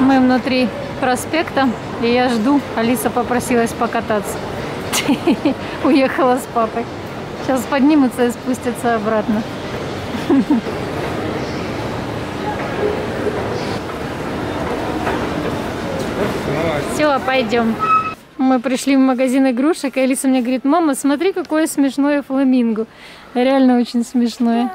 Мы внутри проспекта, и я жду. Алиса попросилась покататься. Уехала с папой. Сейчас поднимутся и спустятся обратно. Все, пойдем. Мы пришли в магазин игрушек, и Алиса мне говорит, мама, смотри, какое смешное фламинго. Реально очень смешное.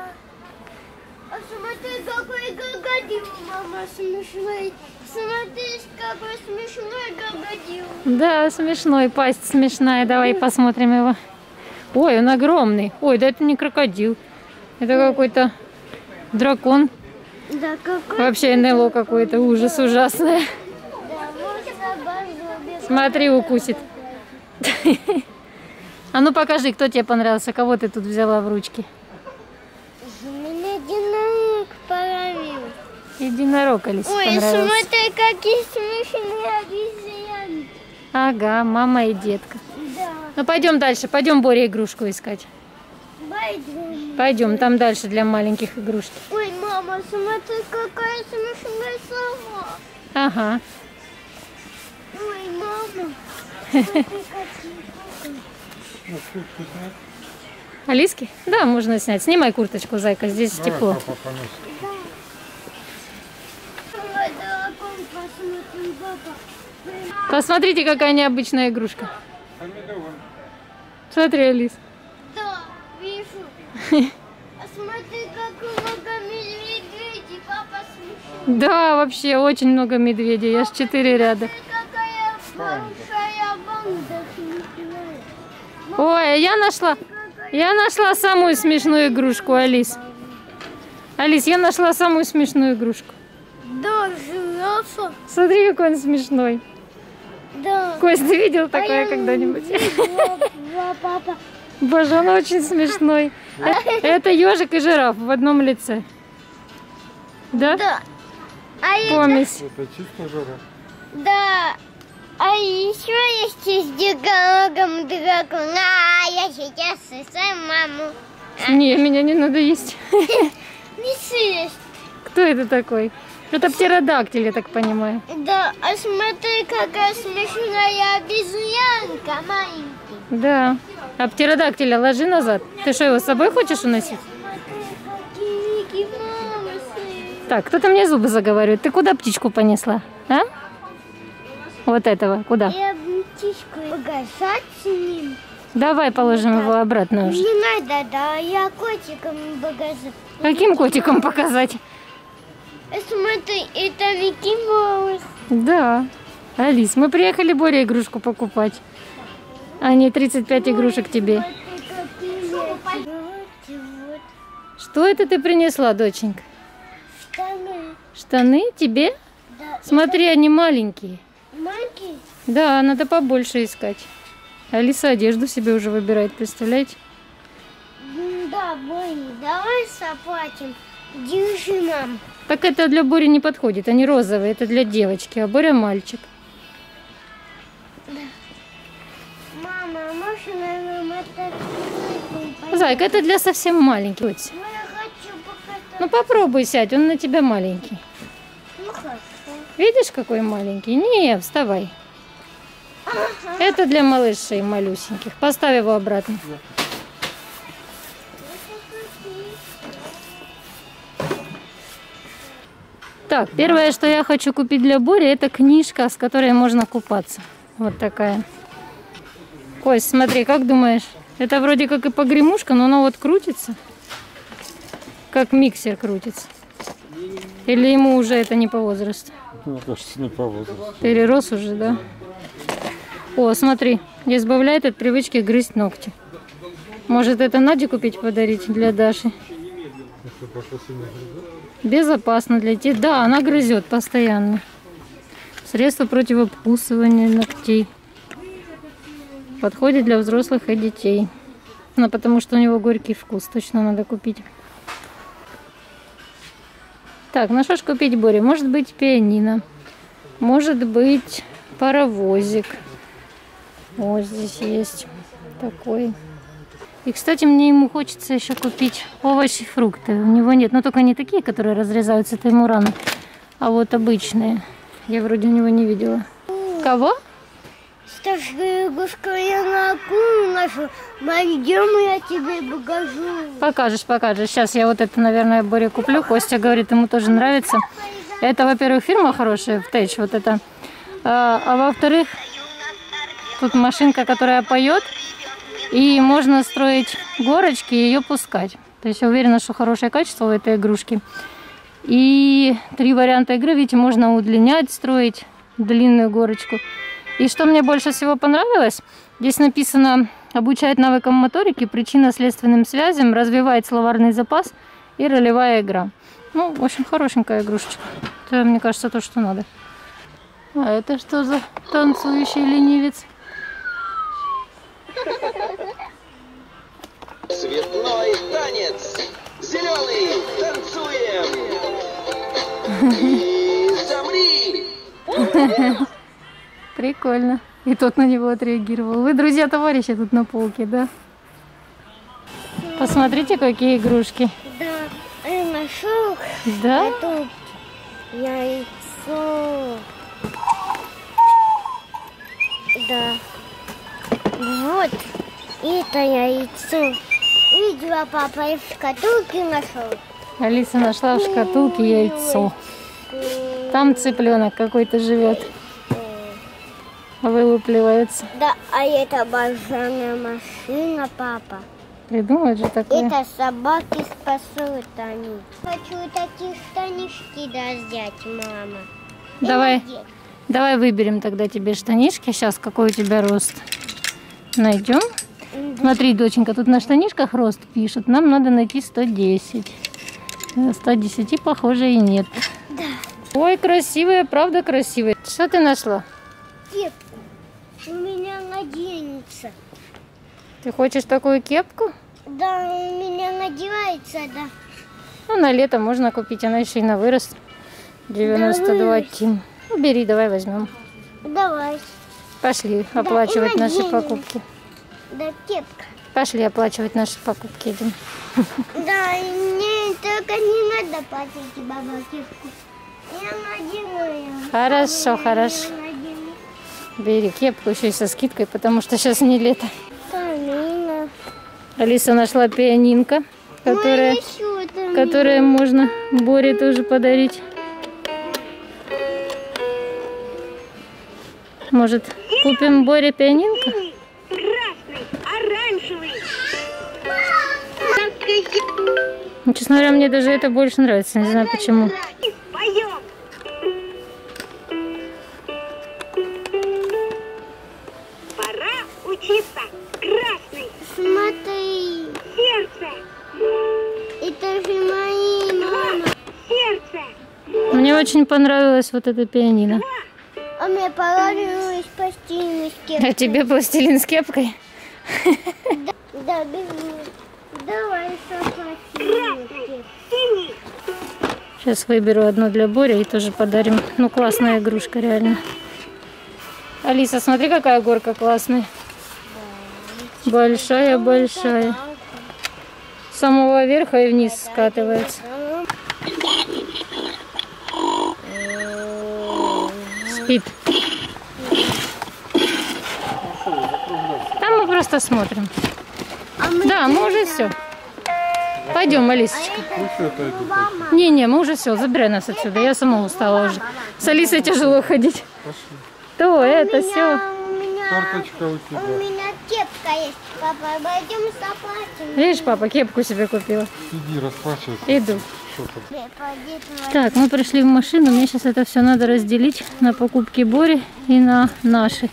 А смотри, какой крокодил, мама, смешной. Смотри, какой смешной крокодил. Да, смешной, пасть смешная. Давай посмотрим его. Ой, он огромный. Ой, да это не крокодил. Это какой-то дракон. Да, какой? Вообще НЛО какой-то. Ужас ужасный. Смотри, укусит. А ну покажи, кто тебе понравился, кого ты тут взяла в ручки. Единорог Алисе Ой, понравился. смотри, какие смешные обезьяны. Ага, мама и детка. Да, Ну пойдем дальше, пойдем Боре игрушку искать. пойдем. Пойдем, там дальше для маленьких игрушки. Ой, мама, смотри, какая смешная сова. Ага. Ой, мама. Смотри, какие. Алиски? Да, можно снять. Снимай курточку, зайка, здесь тепло. Папа Посмотрите, какая необычная игрушка. Смотри, Алис. Да, вижу. А смотри, как много медведей, папа. Да, вообще очень много медведей. Аж четыре ряда. Ой, я нашла. Я нашла самую смешную игрушку, Алис. Алис, я нашла самую смешную игрушку. Да, жирафа. Смотри, какой он смешной. Да. Кость, ты видел А такое я когда-нибудь? папа. Боже, он очень смешной. Э- Это ежик и жираф в одном лице. Да? Да. А Помесь. Это чисто жара. да. А еще есть с диалогом дракон. А, я сейчас съем маму. Не, меня не надо есть. Не съесть. Кто это такой? Это птеродактиль, я так понимаю. Да, а смотри, какая смешная обезьянка маленькая. Да. А птеродактиля ложи назад. Ты что, его с собой хочешь уносить? Так, кто-то мне зубы заговаривает. Ты куда птичку понесла? А? Вот этого, куда? Я птичку погашать с ним. Давай положим его обратно уже. Не надо, да, я котиком багажа. Каким котиком показать? Смотри, это Микки Маус. Да. Алис, мы приехали Боре игрушку покупать. А не 35 игрушек тебе. Что это ты принесла, доченька? штаны. Штаны тебе? Да, Смотри, они маленькие. маленькие. Да, надо побольше искать. Алиса одежду себе уже выбирает, представляете? Да, Бонни, давай заплатим. Держи нам. Так это для Бори не подходит, они розовые, это для девочки, а Боря мальчик. Мама, а можно нам это... Зайка, это для совсем маленьких. Ну, я хочу покататься. Ну попробуй сядь, он на тебя маленький. Ну, хорошо. Видишь, какой маленький? Не, вставай. Это для малышей малюсеньких. Поставь его обратно. Так, первое, что я хочу купить для Бори, это книжка, с которой можно купаться. Вот такая. Кость, смотри, как думаешь? Это вроде как и погремушка, но оно вот крутится. Как миксер крутится. Или ему уже это не по возрасту? Мне кажется, не по возрасту. Перерос уже, да? О, смотри, избавляет от привычки грызть ногти. Может, это Наде купить, подарить для Даши? Если папа сильно грызет. Безопасно для детей. Да, она грызет постоянно. Средство против обкусывания ногтей. Подходит для взрослых и детей. Ну, потому что у него горький вкус. Точно надо купить. Так, ну что ж купить, Боря? Может быть, пианино. Может быть, паровозик. Вот здесь есть такой. И, кстати, мне ему хочется еще купить овощи и фрукты. У него нет, но только не такие, которые разрезаются, рано, а вот обычные. Я вроде него не видела. Кого? Старшая игрушка я могу нашу. Пойдем, я тебе покажу. Покажешь, покажешь. Сейчас я вот это, наверное, Боре куплю. Костя говорит, ему тоже нравится. Это, во-первых, фирма хорошая, Втэч, вот это. А, а во-вторых, тут машинка, которая поет, и можно строить горочки и ее пускать. То есть я уверена, что хорошее качество у этой игрушки. И три варианта игры, видите, можно удлинять, строить длинную горочку. И что мне больше всего понравилось, здесь написано обучает навыкам моторики, причинно-следственным связям, развивает словарный запас и ролевая игра. Ну, очень хорошенькая игрушечка. Это, мне кажется, то, что надо. А это что за танцующий ленивец? Цветной танец. Зеленый. Танцуем. И замри. Прикольно. И тот на него отреагировал. Вы, друзья, товарищи тут на полке, да? Посмотрите, какие игрушки. Да, я нашел Да? это яйцо. Да. Вот это яйцо. Видела, папа, я в шкатулке нашел. Алиса нашла в шкатулке яйцо. Там цыпленок какой-то живет. Вылупливается. Да, а это бажаная машина, папа. Придумать же такое. Это собаки спасут они. Хочу такие штанишки да, взять, мама. Давай, давай выберем тогда тебе штанишки. Сейчас какой у тебя рост? Найдем. Смотри, доченька, тут на штанишках рост пишут. Нам надо найти 110. Э, 110, похоже, и нет. Ой, красивая, правда красивая. Что ты нашла? Кепку. У меня наденется. Ты хочешь такую кепку? Да, у меня надевается, да. Ну, на лето можно купить, она еще и на вырост. 92 вырос. тин. Ну, бери, давай возьмем. Давай. Пошли оплачивать и наши покупки. Да, кепка. Пошли оплачивать наши покупки, идем. Да, и мне только не надо платить, баба, кепку. Я надену ее. Хорошо, Я хорошо. надену. Бери кепку еще и со скидкой, потому что сейчас не лето. Камина. Алиса нашла пианинка, которая, там. которая можно Боре тоже подарить. Может, купим Боре пианинку? Честно говоря, мне даже это больше нравится, не знаю почему. Учиться. Красный, Смотри. сердце, Это же мои мама. сердце. Мне очень понравилось вот это пианино. А мне понравилось постельный А тебе пластилин с кепкой? Да, бегу. Давай, Красный, сосать. синий, Сейчас выберу одну для Бори и тоже подарим. Ну, классная игрушка, реально. Алиса, смотри, какая горка классная. Большая, большая. С самого верха и вниз скатывается. Спит. Там мы просто смотрим. Да, мы уже все. Пойдем, Алисочка. Не-не, мы уже все, забирай нас отсюда. Я сама устала уже. С Алисой тяжело ходить. Пошли. То, это у все. у Карточка у у тебя. меня кепка есть. Папа, пойдем заплатим. Видишь, папа кепку себе купила. Иди расплачивайся. Иду. Так, мы пришли в машину. Мне сейчас это все надо разделить на покупки Бори и на наши.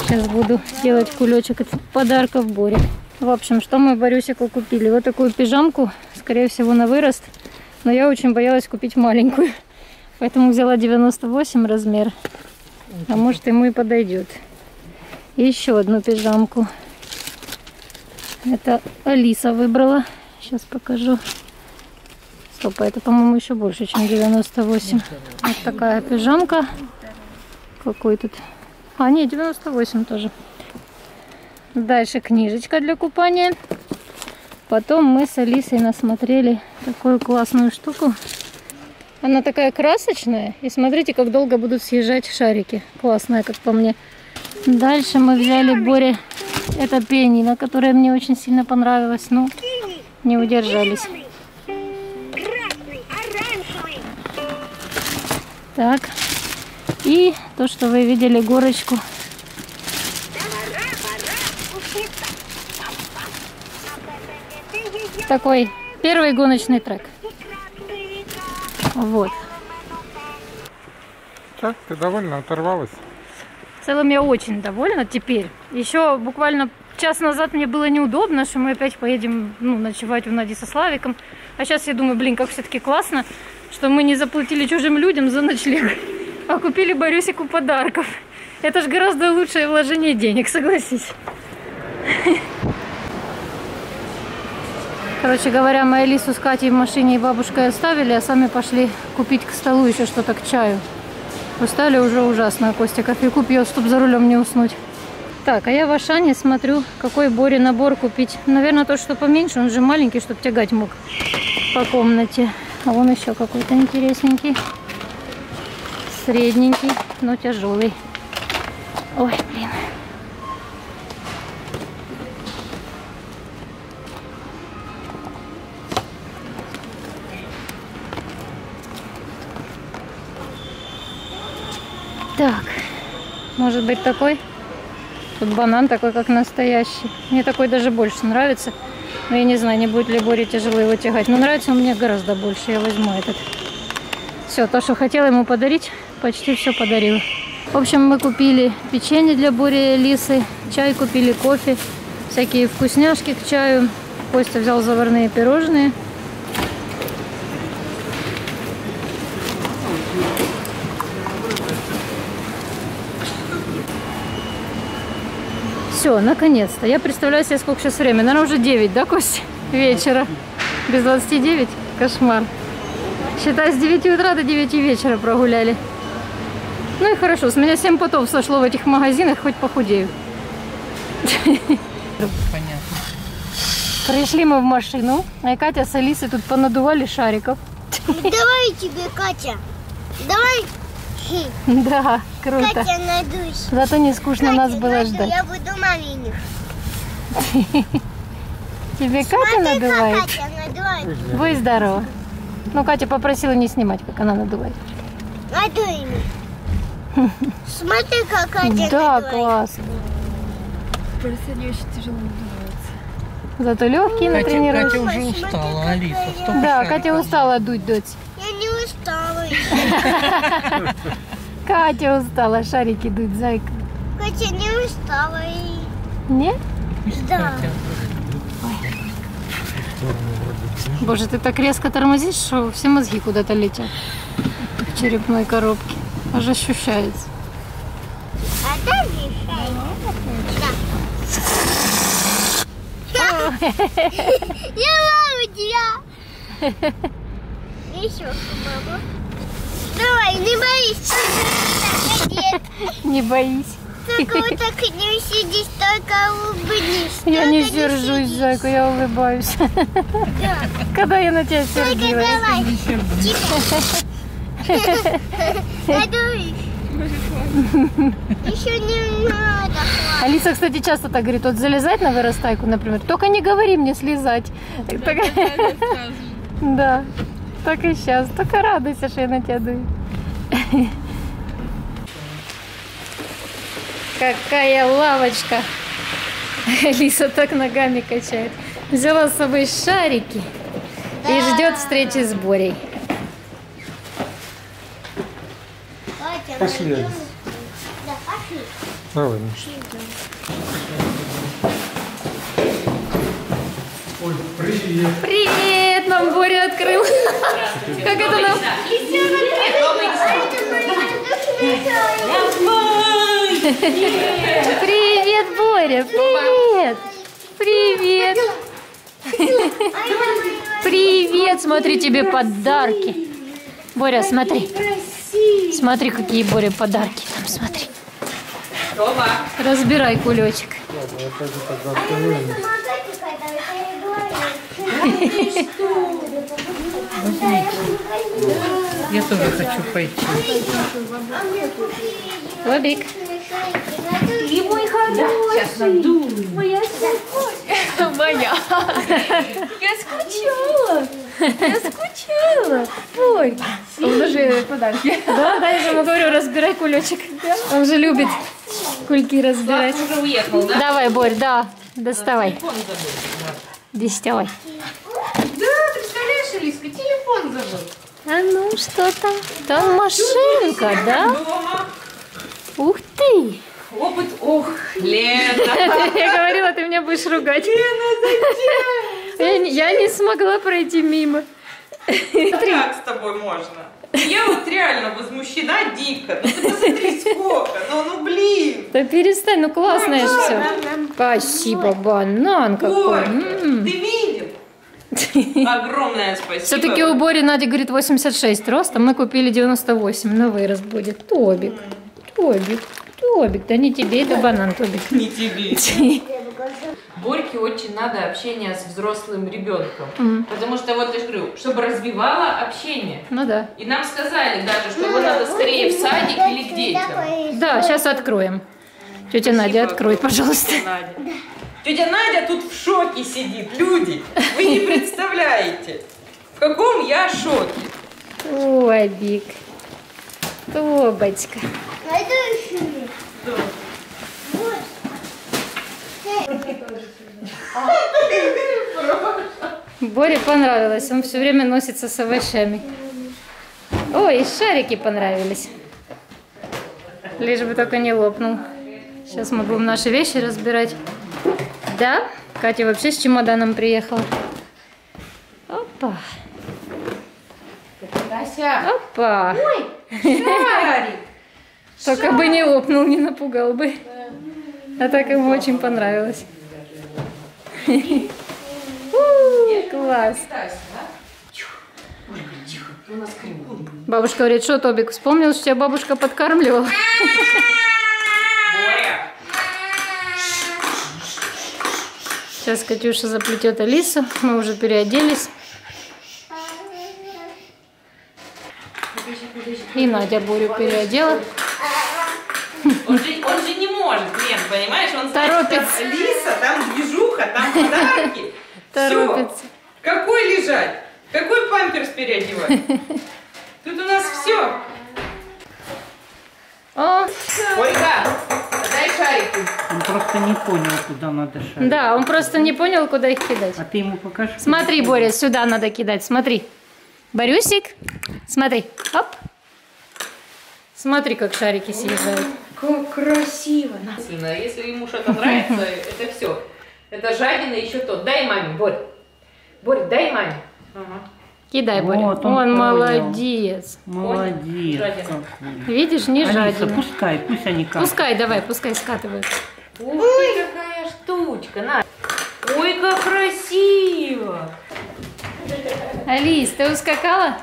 Сейчас буду делать кулечек от подарков Боре. В общем, что мы Борюсику купили? Вот такую пижамку, скорее всего, на вырост. Но я очень боялась купить маленькую. Поэтому взяла 98 размер. А может ему и подойдет. И еще одну пижамку. Это Алиса выбрала. Сейчас покажу. Стоп, а это, по-моему, еще больше, чем 98. Вот такая пижамка. Какой тут? А, нет, 98 тоже. Дальше книжечка для купания. Потом мы с Алисой насмотрели такую классную штуку. Она такая красочная. И смотрите, как долго будут съезжать шарики. Классная, как по мне. Дальше мы взяли Боре это пианино, которое мне очень сильно понравилось. Ну, не удержались. Так. И то, что вы видели, горочку. Такой первый гоночный трек. Вот. Так, ты довольно оторвалась? В целом я очень довольна теперь. Еще буквально час назад мне было неудобно, что мы опять поедем ну, ночевать у Нади со Славиком. А сейчас я думаю, блин, как все-таки классно, что мы не заплатили чужим людям за ночлег, а купили Борюсику подарков. Это же гораздо лучшее вложение денег, согласись. Короче говоря, мы Алису с Катей в машине и бабушкой оставили, а сами пошли купить к столу еще что-то к чаю. Устали уже ужасно, Костя кофейку пьет, чтобы за рулем не уснуть. Так, а я в Ашане смотрю, какой Боре набор купить. Наверное, тот, что поменьше, он же маленький, чтобы тягать мог по комнате. А вон еще какой-то интересненький. Средненький, но тяжелый. Ой, может быть такой? Тут банан такой, как настоящий. Мне такой даже больше нравится. Но я не знаю, не будет ли Боре тяжело его тягать. Но нравится он мне гораздо больше. Я возьму этот. Все, то, что хотела ему подарить, почти все подарила. В общем, мы купили печенье для Бори Лисы, чай купили, кофе, всякие вкусняшки к чаю. Костя взял заварные пирожные. Все, наконец-то. Я представляю себе, сколько сейчас время. Наверное, уже 9, да, Костя? Вечера. Без 29? Кошмар. Считай, с 9 утра до 9 вечера прогуляли. Ну и хорошо, с меня 7 потов сошло в этих магазинах, хоть похудею. Понятно. Пришли мы в машину, а Катя с Алисой тут понадували шариков. Давай тебе, Катя. Давай. Да, круто. Катя, надуйся. Зато не скучно нас Катя, было Катя, ждать. Я буду маленьких. Тебе Катя Смотри, как надувает? Катя надувает. Будь здорова. Ну, Катя попросила не снимать, как она надувает. Надуй меня. Смотри, как Катя Да, надувает. классно. Просто они очень тяжело надуваются. Зато легкие Катя, натренируешь. Катя уже устала, Алиса. Столько Да. Катя устала дуть, дуть. Я не устала. Катя устала шарики дуть, зайка. Катя не устала. и- Не? Да. Катя. Боже, ты так резко тормозишь, что все мозги куда-то летят в черепной коробке. Аж ощущается. А. Я маму тебя. Еще маму. Давай, не боись. Не боись. Только вот так не сидишь, только улыбнись. Я не сержусь, зайка, я улыбаюсь. Да. Когда я на тебя Только сердилась. давай. Тихо. Надуй. Еще не надо. Алиса, кстати, часто так говорит, вот залезать на вырастайку, например, только не говори мне слезать. Так- Да, так и сейчас. Только радуйся, что я на тебя дую. Какая лавочка. Алиса так ногами качает. Взяла с собой шарики и ждет встречи с Борей. Катя, Пошли. Да, пошли. Давай, Миша. Ой, привет. Привет, нам Боря открыл. Как это нам? Привет, Боря, привет. Привет. Привет, смотри тебе подарки. Боря, смотри. Смотри, какие Боря подарки там, смотри. Разбирай кулечек. Я тоже хочу пойти. Лобик. Сейчас найду. Моя. Я скучала. Я скучала. Ой. Он уже подарки. Да, да, я же ему говорю, разбирай кулечек. Он же любит кульки разбирать. Уже уехал, да? Давай, Борь, да, доставай. Телефон забыл. Доставай. Да, представляешь, Алиска, телефон забыл. А ну, что там? Там машинка, да? Ух ты! Опыт, ох, Лена. Я говорила, ты меня будешь ругать. Я не- Я не смогла пройти мимо. Как с тобой можно? Я вот реально возмущена дико. Ну ты посмотри, сколько. Ну, ну блин. Да перестань, ну классное же все. Спасибо, банан какой. Ты видел? Огромное спасибо. Все-таки у Бори Надя говорит 86 роста, мы купили 98, на вырос будет. Тобик, Тобик, Тобик, да не тебе, это банан, Тобик. Не тебе. Борьке очень надо общение с взрослым ребенком. Потому что, вот я же говорю, чтобы развивало общение. Ну да. И нам сказали даже, что его надо скорее в садик или к детям. Да, сейчас откроем. Тетя Надя, открой, пожалуйста. Надя. Тетя Надя тут в шоке сидит, люди. Вы не представляете, в каком я шоке. Тобик, Тобочка. Боре понравилось, он все время носится с овощами. Ой, и шарики понравились. Лишь бы только не лопнул. Сейчас мы будем наши вещи разбирать. Да, Катя вообще с чемоданом приехала. Опа, Тася, опа. Шарик. Только бы не лопнул, не напугал бы. А так ему очень понравилось. Класс. Бабушка говорит, что Тобик вспомнил, что тебя бабушка подкармливала. Сейчас Катюша заплетет Алису. Мы уже переоделись. И Надя Борю переодела. Он же, он же не может, Лен, понимаешь? Он знает, Торопится. там Лиса, там движуха, там подарки. Торопится. Всё. Какой лежать? Какой памперс переодевать? Тут у нас все. О, Ольга, дай шарики. Он просто не понял, куда надо шарить. да, он просто не понял, куда их кидать. А ты ему покажешь? Смотри, Боря, сюда надо кидать, смотри. Борюсик, смотри, оп. Смотри, как шарики съезжают. Как красиво. Если ему что-то нравится, это все. Это жадина еще тот. Дай маме, Борь. Борь, дай маме. Ага. Кидай, Боря. Вот он он понял. молодец. Молодец Жадина. какой. Видишь, не жадина. пускай, пусть они как. Пускай, давай, пускай скатывают. Ух ты, какая штучка. На. Ой, как красиво. Алис, ты ускакала?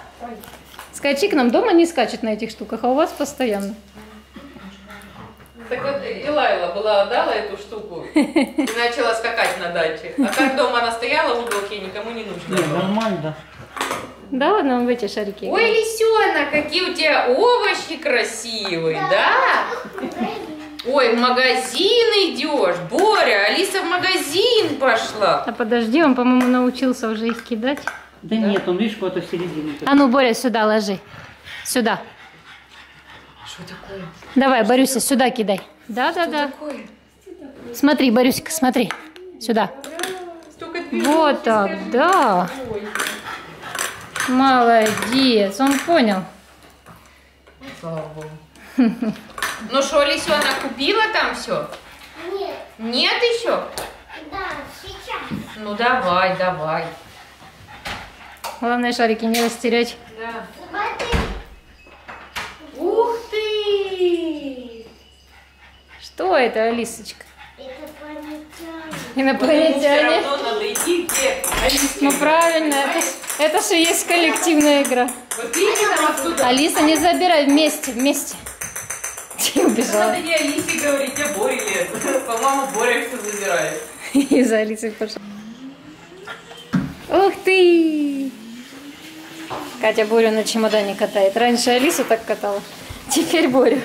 Скачи к нам. Дома не скачет на этих штуках, а у вас постоянно. Так вот, Илайла была отдала эту штуку и начала скакать на даче. А как дома она стояла в уголке, никому не нужно. Не, нормально. Да ладно, в эти шарики. Ой, лисенок, какие у тебя овощи красивые, да? Ой, в магазин идешь. Боря, Алиса в магазин пошла. А подожди, он, по-моему, научился уже их кидать. Да, нет, он видишь, куда-то в середину. А ну, Боря, сюда ложи. Сюда. Что такое? Давай, Борюся, сюда кидай. Да-да-да. Такое? Смотри, Борюсик, смотри. Сюда. Столько Вот так, да. Молодец, он понял. Слава Богу. Ну что, лисенок, купила там все? Нет, Нет еще? да, сейчас. Ну давай, давай. Главное шарики не растерять. Да. Ух ты! Что это, Алисочка? это полетели. Все Инопланетяне. равно надо идти, где Алиска. Ну правильно, это, это же есть коллективная игра. Вот видите, там. Алиса, не забирай, вместе, вместе. Ты убежала. Надо не Алисе говорить, а Боре лет. По-моему, Боря все забирает. И за Алисой пошла. Ух ты! Катя Борю на чемодане катает. Раньше Алису так катала, теперь Борю.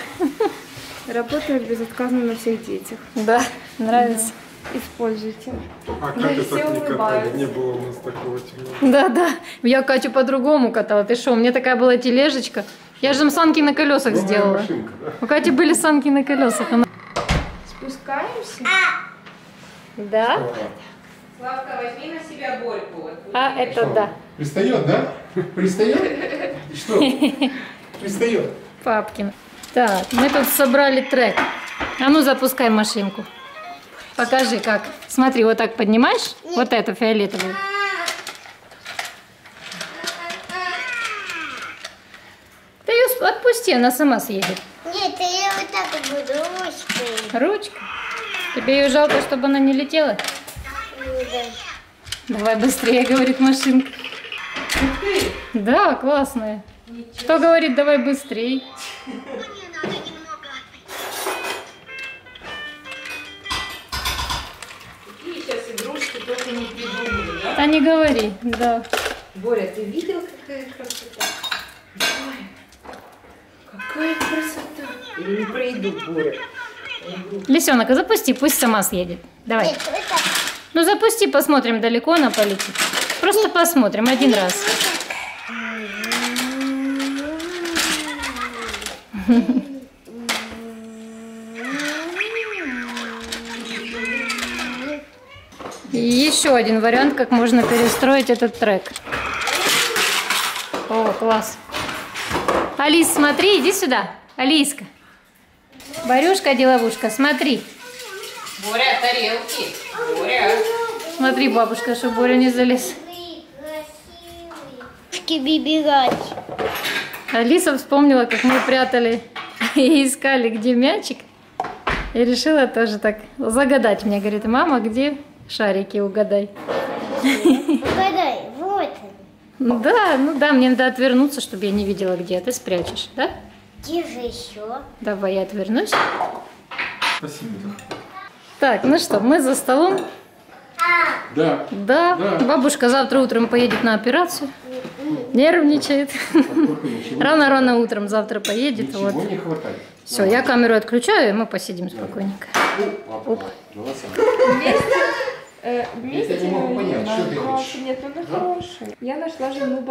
Работаю безотказно на всех детях. Да, нравится. Используйте. А Да, как все это не катали? Не было у нас такого темного. Да, да. Я Катю по-другому катала. Ты что, у меня такая была тележечка. Я же там санки на колесах сделала. Машинка, да? У Кати были санки на колесах. Она- Спускаемся. Да? Славка, возьми на себя Борьку. Вот. А, это да. Пристает, да? Пристает? И Что? Пристает. Папкин. Так, мы тут собрали трек. А ну запускай машинку. Покажи как. Смотри, вот так поднимаешь. Вот эту фиолетовую. Ты ее отпусти, она сама съедет. Нет, я вот так вот буду ручкой. Ручка. Тебе ее жалко, чтобы она не летела? Давай быстрее, говорит машинка. Да, классная. Кто говорит, давай быстрее? Какие сейчас игрушки только не придумали, да? А не говори, да. Боря, ты видел, какая красота? Боря, какая красота. Или не пройду, Боря. Лисенок, а запусти, пусть сама съедет. Давай. Ну запусти, посмотрим, далеко она полетит. Просто посмотрим один раз. И еще один вариант, как можно перестроить этот трек. О, класс. Алис, смотри, иди сюда. Алиска. Барюшка, деловушка, смотри. Боря, тарелки. Боря. Смотри, бабушка, чтобы Боря не залез. Бибигать. Алиса вспомнила, как мы прятали и искали, где мячик. И решила тоже так загадать мне. Говорит, мама, где шарики, угадай. Угадай, вот он. Ну Да, ну да, мне надо отвернуться, чтобы я не видела, где ты спрячешь, да? Где же еще? Давай я отвернусь. Спасибо. Так, ну что, мы за столом. Да. Да, Да. бабушка завтра утром поедет на операцию. Нервничает. Рано-рано утром завтра поедет. Ничего Вот. не хватает. Все, я камеру отключаю, и мы посидим спокойненько. Оп, голоса. Э, вместе Я не могу понять, что ты хочешь? Нет, она хорошая. Я нашла жену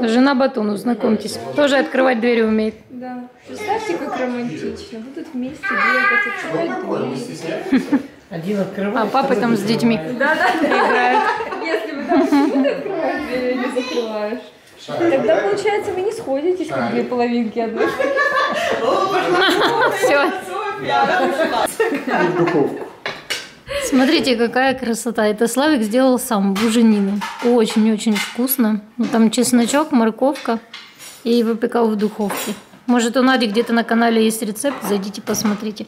да? Жена Батону, знакомьтесь. Тоже открывать двери умеет. Да. Представьте, как романтично. Будут вместе бегать, открывать двери. Один открывает. А папы там с детьми играют. Если вы там открываешь двери, а не закрываешь. Тогда, получается, вы не сходитесь, как две половинки одной. Все. Смотрите, какая красота. Это Славик сделал сам буженину. Очень-очень вкусно. Ну, там чесночок, морковка. И выпекал в духовке. Может, у Нади где-то на канале есть рецепт. Зайдите, посмотрите.